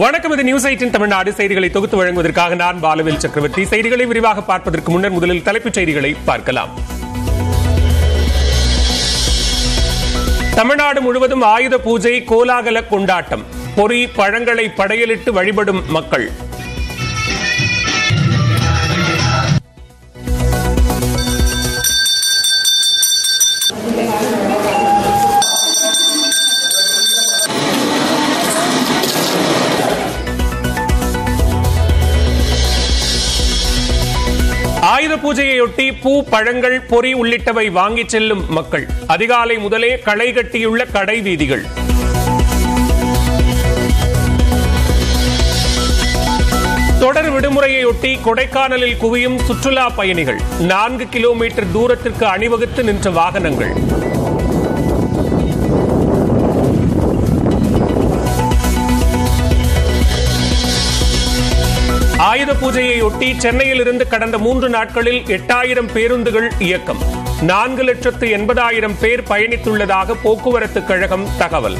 வணக்கம் இது news eighteen Tamil Nadu. செய்திகளை தொகுத்து வழங்குவதற்காக நான் பாலவேல் சக்கரவர்த்தி. செய்திகளை விரிவாக பார்ப்பதற்கு முன்னர் முதலில் தலைப்புச் செய்திகளை பார்க்கலாம். தமிழ்நாடு முழுவதும் ஆயுத பூஜை கோலாகல கொண்டாட்டம். பொறி பழங்களை படையலிட்டு வழிபடும் மக்கள். ஆயுத பூஜையொட்டி பூ பழங்கள் பொறி உள்ளிட்டவை வாங்கிச் செல்லும் மக்கள். அதிகாலை முதலே களை கட்டியுள்ள கடை வீதிகள். தொடர் விடுமுறையொட்டி கொடைக்கானலில் குவியும் சுற்றுலா பயணிகள். நான்கு கிலோமீட்டர் தூரத்திற்கு அணிவகுத்து நின்ற வாகனங்கள். ஆயுத பூஜையையொட்டி சென்னையில் இருந்து கடந்த மூன்று நாட்களில் எட்டாயிரம் பேருந்துகள் இயக்கம். நான்கு லட்சத்து எண்பதாயிரம் பேர் பயணித்துள்ளதாக போக்குவரத்து கழகம் தகவல்.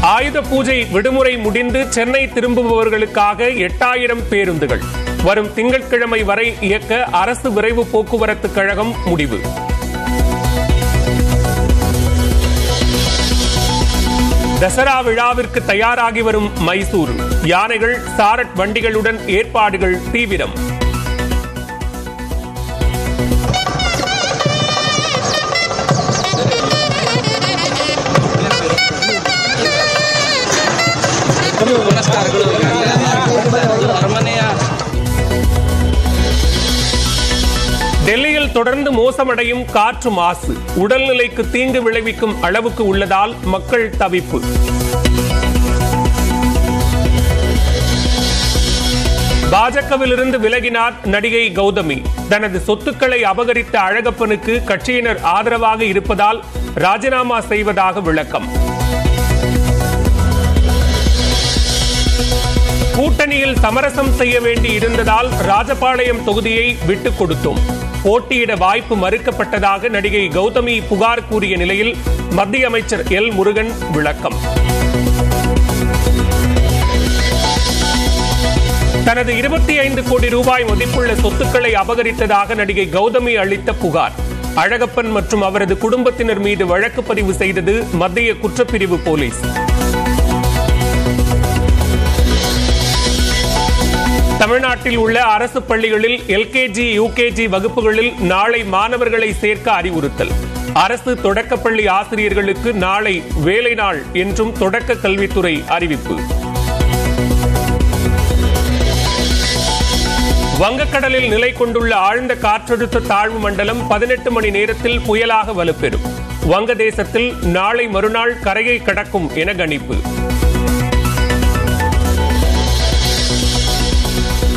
ஆயுத பூஜை விடுமுறை முடிந்து சென்னை திரும்புபவர்களுக்காக எட்டாயிரம் பேருந்துகள். வரும் திங்கட்கிழமை வரை இயக்க அரசு விரைவு போக்குவரத்து கழகம் முடிவு. தசரா விழாவிற்கு தயாராகி வரும் மைசூர். யானைகள் சாரட் வண்டிகளுடன் ஏற்பாடுகள் தீவிரம். டெல்லியில் தொடர்ந்து மோசமடையும் காற்று மாசு. உடல்நிலைக்கு தீங்கு விளைவிக்கும் அளவுக்கு உள்ளதால் மக்கள் தவிப்பு. பாஜகவிலிருந்து விலகினார் நடிகை கௌதமி. தனது சொத்துக்களை அபகரித்த அழகப்பனுக்கு கட்சியினர் ஆதரவாக இருப்பதால் ராஜினாமா செய்வதாக விளக்கம். கூட்டணியில் சமரசம் செய்ய வேண்டி இருந்ததால் ராஜபாளையம் தொகுதியை விட்டுக் கொடுத்தோம். போட்டியிட வாய்ப்பு மறுக்கப்பட்டதாக நடிகை கௌதமி புகார் கூறிய நிலையில் மத்திய அமைச்சர் எல் முருகன் விளக்கம். தனது இருபத்தி ஐந்து கோடி ரூபாய் மதிப்புள்ள சொத்துக்களை அபகரித்ததாக நடிகை கௌதமி அளித்த புகார். அழகப்பன் மற்றும் அவரது குடும்பத்தினர் மீது வழக்கு பதிவு செய்தது மத்திய குற்றப்பிரிவு போலீஸ். தமிழ்நாட்டில் உள்ள அரசு பள்ளிகளில் எல்கேஜி யூகேஜி வகுப்புகளில் நாளை மாணவர்களை சேர்க்க அறிவுறுத்தல். அரசு தொடக்கப்பள்ளி ஆசிரியர்களுக்கு நாளை வேலை நாள் என்றும் தொடக்க கல்வித்துறை அறிவிப்பு. வங்கக்கடலில் நிலை கொண்டுள்ள ஆழ்ந்த காற்றழுத்த தாழ்வு மண்டலம் பதினெட்டு மணி நேரத்தில் புயலாக வலுப்பெறும். வங்கதேசத்தில் நாளை மறுநாள் கரையை கடக்கும் என கணிப்பு.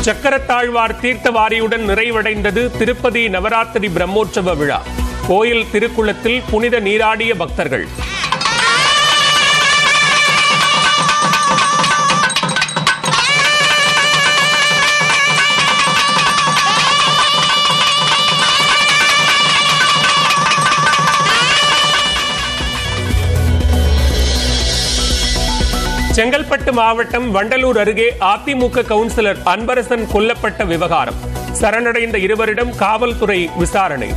சக்கரத்தாழ்வார் தீர்த்தவாரியுடன் நிறைவடைந்தது திருப்பதி நவராத்திரி பிரம்மோற்சவ விழா. கோயில் திருக்குளத்தில் புனித நீராடிய பக்தர்கள். செங்கல்பட்டு மாவட்டம் வண்டலூர் அருகே அதிமுக கவுன்சிலர் அன்பரசன் கொல்லப்பட்ட விவகாரம். சரணடைந்த இருவரிடம் காவல்துறை விசாரணை.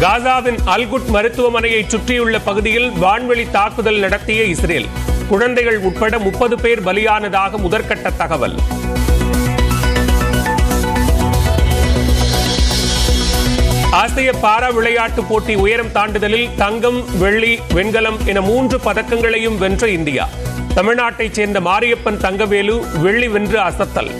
காசாவின் அல்குட் மருத்துவமனையை சுற்றியுள்ள பகுதியில் வான்வெளி தாக்குதல் நடத்திய இஸ்ரேல். குழந்தைகள் உட்பட முப்பது பேர் பலியானதாக முதற்கட்ட தகவல். ஆசிய பாரா விளையாட்டு போட்டி உயரம் தாண்டுதலில் தங்கம் வெள்ளி வெண்கலம் என மூன்று பதக்கங்களையும் வென்ற இந்தியா. தமிழ்நாட்டைச் சேர்ந்த மாரியப்பன் தங்கவேலு வெள்ளி வென்று அசத்தல்.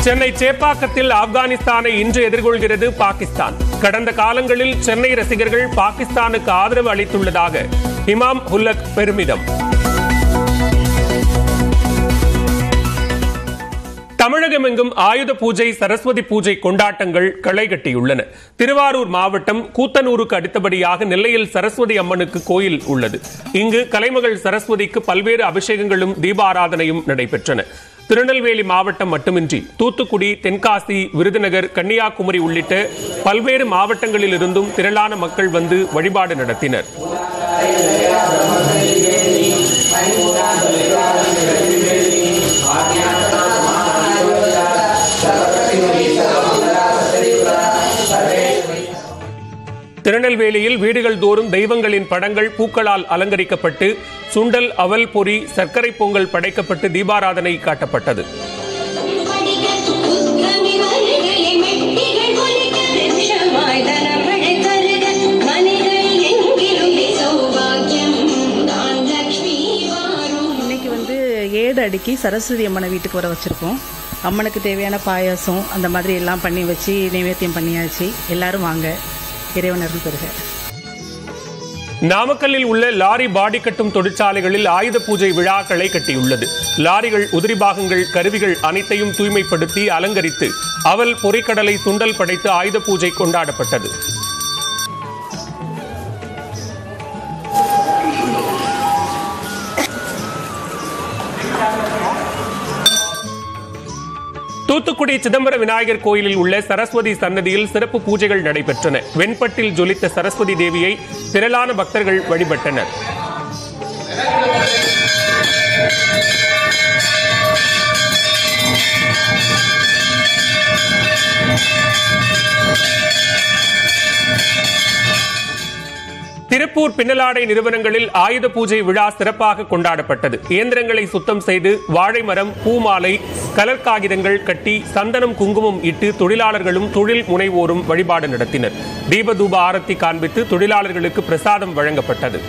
சென்னை சேப்பாக்கத்தில் ஆப்கானிஸ்தானை இன்று எதிர்கொள்கிறது பாகிஸ்தான். கடந்த காலங்களில் சென்னை ரசிகர்கள் பாகிஸ்தானுக்கு ஆதரவு அளித்துள்ளதாக இமாம் ஹுல்லக் பெருமிதம். தமிழகமெங்கும் ஆயுத பூஜை சரஸ்வதி பூஜை கொண்டாட்டங்கள் களை கட்டியுள்ளன. திருவாரூர் மாவட்டம் கூத்தனூருக்கு அடுத்தபடியாக நெல்லையில் சரஸ்வதி அம்மனுக்கு கோயில் உள்ளது. இங்கு கலைமகள் சரஸ்வதிக்கு பல்வேறு அபிஷேகங்களும் தீபாராதனையும் நடைபெற்றன. திருநெல்வேலி மாவட்டம் மட்டுமின்றி தூத்துக்குடி தென்காசி விருதுநகர் கன்னியாகுமரி உள்ளிட்ட பல்வேறு மாவட்டங்களில் இருந்தும் திரளான மக்கள் வந்து வழிபாடு நடத்தினர். திருநெல்வேலியில் வீடுகள் தோறும் தெய்வங்களின் படங்கள் பூக்களால் அலங்கரிக்கப்பட்டு சுண்டல் அவல் பொறி சர்க்கரை பொங்கல் படைக்கப்பட்டு தீபாராதனை காட்டப்பட்டது. இன்னைக்கு வந்து ஏடு அடுக்கி சரஸ்வதி அம்மனை வீட்டுக்கு வர வச்சிருக்கோம். அம்மனுக்கு தேவையான பாயாசம் அந்த மாதிரி எல்லாம் பண்ணி வச்சு நைவேத்தியம் பண்ணியாச்சு. எல்லாரும் வாங்க. இறைவனர்கள் பெறுக. நாமக்கல்லில் உள்ள லாரி பாடி கட்டும் தொழிற்சாலைகளில் ஆயுத பூஜை விழாக்களை கட்டியுள்ளது. லாரிகள் உதிரி பாகங்கள் கருவிகள் அனைத்தையும் தூய்மைப்படுத்தி அலங்கரித்து அவல் பொறிக்கடலை துண்டல் படைத்து ஆயுத பூஜை கொண்டாடப்பட்டது. தூத்துக்குடி சிதம்பர விநாயகர் கோயிலில் உள்ள சரஸ்வதி சன்னதியில் சிறப்பு பூஜைகள் நடைபெற்றன. வெண்பட்டில் ஜொலித்த சரஸ்வதி தேவியை திரளான பக்தர்கள் வழிபட்டனர். திருப்பூர் பின்னலாடை நிறுவனங்களில் ஆயுத பூஜை விழா சிறப்பாக கொண்டாடப்பட்டது. இயந்திரங்களை சுத்தம் செய்து வாழை மரம் பூமாலை கலர் காகிதங்கள் கட்டி சந்தனம் குங்குமம் இட்டு தொழிலாளர்களும் தொழில் முனைவோரும் வழிபாடு நடத்தினர். தீபதூப ஆரத்தி காண்பித்து தொழிலாளர்களுக்கு பிரசாதம் வழங்கப்பட்டது.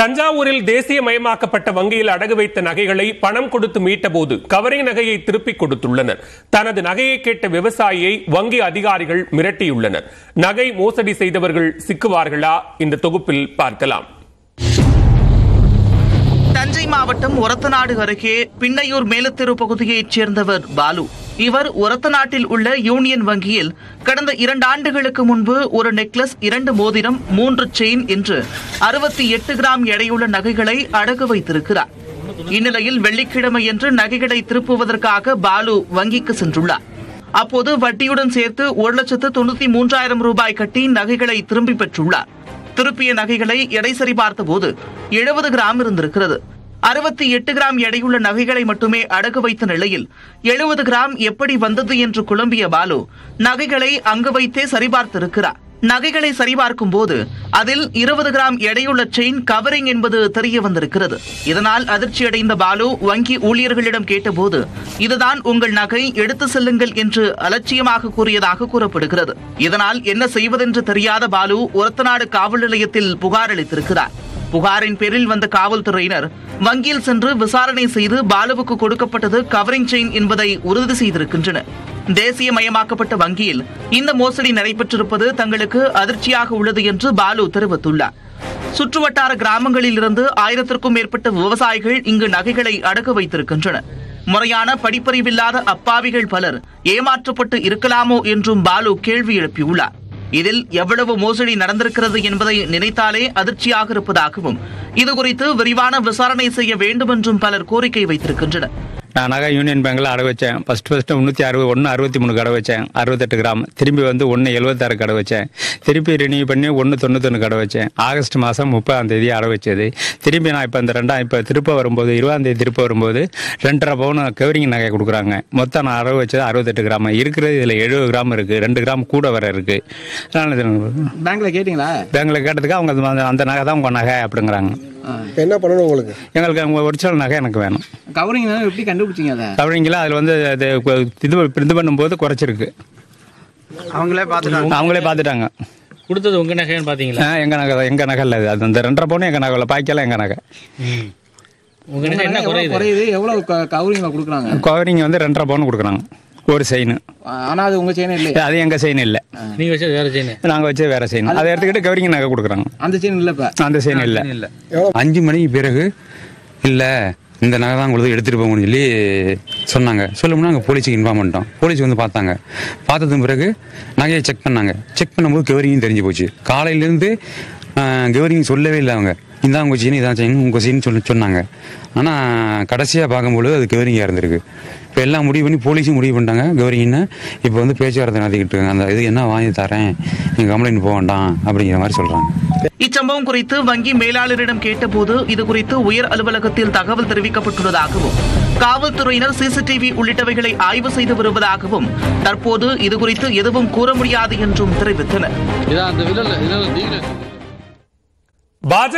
தஞ்சாவூரில் தேசியமயமாக்கப்பட்ட வங்கியில் அடகு வைத்த நகைகளை பணம் கொடுத்து மீட்டபோது கவரிங் நகையை திருப்பிக் கொடுத்துள்ளனர். தனது நகையை கேட்ட விவசாயியை வங்கி அதிகாரிகள் மிரட்டியுள்ளனர். நகை மோசடி செய்தவர்கள் சிக்குவார்களா? இந்த தொகுப்பில் பார்க்கலாம். தஞ்சை மாவட்டம் ஒரத்தநாடு அருகே பின்னையூர் மேலத்தெரு பகுதியைச் சேர்ந்தவர் பாலு. இவர் ஒரத்தநாட்டில் உள்ள யூனியன் வங்கியில் கடந்த இரண்டு ஆண்டுகளுக்கு முன்பு ஒரு நெக்லஸ் இரண்டு மோதிரம் மூன்று செயின் என்று அறுபத்தி எட்டு கிராம் எடையுள்ள நகைகளை அடகு வைத்திருக்கிறார். இந்நிலையில் வெள்ளிக்கிழமை என்று நகைகளை திருப்புவதற்காக பாலு வங்கிக்கு சென்றுள்ளார். அப்போது வட்டியுடன் சேர்த்து ஒரு லட்சத்து தொண்ணூத்தி மூன்றாயிரம் ரூபாய் கட்டி நகைகளை திரும்பி பெற்றுள்ளார். திருப்பிய நகைகளை எடை சரிபார்த்த போது எழுபது கிராம் இருந்திருக்கிறது. அறுபத்தி எட்டு கிராம் எடையுள்ள நகைகளை மட்டுமே அடகு வைத்த நிலையில் எழுபது கிராம் எப்படி வந்தது என்று குழம்பிய பாலு நகைகளை அங்கு வைத்தே சரிபார்த்திருக்கிறார். நகைகளை சரிபார்க்கும் போது அதில் இருபது கிராம் எடையுள்ள செயின் கவரிங் என்பது தெரிய வந்திருக்கிறது. இதனால் அதிர்ச்சியடைந்த பாலு வங்கி ஊழியர்களிடம் கேட்டபோது இதுதான் உங்கள் நகை எடுத்து செல்லுங்கள் என்று அலட்சியமாக கூறியதாக கூறப்படுகிறது. இதனால் என்ன செய்வதென்று தெரியாத பாலு ஒரத்தநாடு காவல் நிலையத்தில் புகார் அளித்திருக்கிறார். புகாரின் பேரில் வந்த காவல்துறையினர் வங்கியில் சென்று விசாரணை செய்து பாலுவுக்கு கொடுக்கப்பட்டது கவரிங் செயின் என்பதை உறுதி செய்திருக்கின்றனர். தேசியமயமாக்கப்பட்ட வங்கியில் இந்த மோசடி நடைபெற்றிருப்பது தங்களுக்கு அதிர்ச்சியாக உள்ளது என்று பாலு தெரிவித்துள்ளார். சுற்றுவட்டார கிராமங்களில் இருந்து ஆயிரத்திற்கும் மேற்பட்ட விவசாயிகள் இங்கு நகைகளை அடக்க வைத்திருக்கின்றனர். முறையான படிப்பறிவில்லாத அப்பாவிகள் பலர் ஏமாற்றப்பட்டு இருக்கலாமோ என்றும் பாலு கேள்வி எழுப்பியுள்ளார். இதில் எவ்வளவு மோசடி நடந்திருக்கிறது என்பதை நினைத்தாலே அதிர்ச்சியாக இருப்பதாகவும் இதுகுறித்து விரிவான விசாரணை செய்ய வேண்டும் என்றும் பலர் கோரிக்கை வைத்திருக்கின்றனர். நான் நகை யூனியன் பேங்க்கில் அடை வச்சேன். ஃபஸ்ட்டு ஃபஸ்ட்டு முந்நூற்றி அறுபது ஒன்று அறுபத்தி மூணு கடை வச்சேன். அறுபத்தெட்டு கிராம். திரும்பி வந்து ஒன்று எழுபத்தாறு கடை வச்சேன். திருப்பி ரினியூ பண்ணி ஒன்று தொண்ணூத்தொன்று கடை வச்சேன். ஆகஸ்ட் மாதம் முப்பதாம் தேதி அடை வச்சது. திரும்பி நான் இப்போ இந்த ரெண்டாம் இப்போ திருப்ப வரும்போது இருபதாம் தேதி திருப்ப வரும்போது ரெண்டரை பவுன் கவரிங் நகை கொடுக்குறாங்க. மொத்தம் நான் அடை வச்சது அறுபத்தெட்டு கிராம். இருக்கிறது இதில் எழுபது கிராம் இருக்குது ரெண்டு கிராம் கூட வர இருக்குது பேங்க்ல கேட்டிங்களா? பேங்கில் கேட்டதுக்கு அவங்க அந்த- நகை தான் உங்கள் நகை அப்படிங்கிறாங்க. இப்போ என்ன பண்ணணும் உங்களுக்கு? எங்களுக்கு அவங்க ஒரிஜினல் நகை எனக்கு வேணும். கவரிங் எப்படி கண்டுபிடிச்சீங்க அதை. அதில் வந்து அது கு- இது இது பண்ணும்போது குறைச்சிருக்கு. அவங்களே பார்த்துட்டாங்க. அவங்களே பார்த்துட்டாங்க. கொடுத்தது உங்க நகைன்னு பாத்தீங்களா ஆ, எங்க நகை தான், எங்க நகை இல்லை அது. அந்த ரெண்டரை பவுன் எங்க நகை இல்லை. பாய்க்கெல்லாம் எங்க நகை. உங்க நகை என்ன குறையுது? குறையுது? எவ்வளவு கவரிங்ல கொடுக்குறாங்க? கவரிங் வந்து ரெண்டரை பவுன் கொடுக்குறாங்க. ஒரு செயின். ஆனா அது உங்க செயின் இல்லையா. அது எங்க செயின் இல்லை. நீங்க வச்சது வேற செயின். நாங்கள் வச்சு வேற செயின். அதை எடுத்துக்கிட்டு கவரிங் நகை கொடுக்குறாங்க. அந்த செயின் இல்ல அந்த செயின் இல்லை. அஞ்சு மணிக்கு பிறகு இல்லை இந்த நகை தான் உங்களுக்கு எடுத்துகிட்டு போகணும்னு சொல்லி சொன்னாங்க. சொல்லும்னா நாங்கள் போலீஸுக்கு இன்ஃபார்ம் பண்ணிட்டோம். போலீஸ் வந்து பார்த்தாங்க. பார்த்ததும் பிறகு நகையை செக் பண்ணாங்க. செக் பண்ணும்போது கவரிங்கும் தெரிஞ்சு போச்சு. காலையிலேருந்து கவரிங் சொல்லவே இல்லை அவங்க. இதான் உங்கள் இதான் செய்யணும் உங்கள் சீன் சொல்லி சொன்னாங்க. ஆனால் கடைசியாக பார்க்கும்பொழுது அது கவரிங்காக இருந்திருக்கு. இப்போ எல்லாம் முடிவு பண்ணி போலீஸும் முடிவு பண்ணிட்டாங்க. கவரிங்னு இப்போ வந்து பேச்சுவார்த்தை நடத்திக்கிட்டு இருக்காங்க. அந்த இது என்ன வாங்கி தரேன்? நீங்கள் கம்ப்ளைண்ட் போக வேண்டாம். அப்படிங்கிற மாதிரி சொல்கிறாங்க இச்சம்பவம் குறித்து வங்கி மேலாளரிடம் கேட்டபோது இது குறித்து உயர் அலுவலகத்தில் தகவல் தெரிவிக்கப்பட்டுள்ளதாகவும் காவல்துறையினர் சிசிடிவி உள்ளிட்டவைகளை ஆய்வு செய்து வருவதாகவும் தற்போது இது குறித்து எதுவும் கூற முடியாது என்றும் தெரிவித்தனர். பாஜக